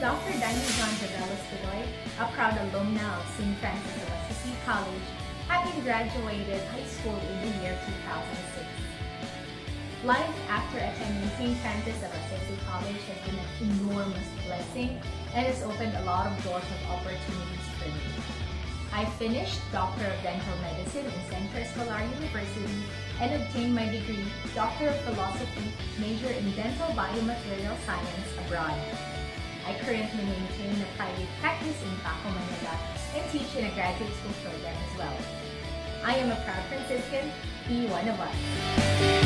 Dr. Dyna Jeanne Javelos Godoy, a proud alumna of St. Francis of Assisi College, having graduated high school in the year 2006. Life after attending St. Francis of Assisi College has been an enormous blessing and has opened a lot of doors of opportunities for me. I finished Doctor of Dental Medicine in Centro Escolar University and obtained my degree, Doctor of Philosophy, major in Dental Biomaterial Science abroad. I currently maintain a private practice in Paco, Manila and teach in a graduate school program as well. I am a proud Franciscan, be one of us.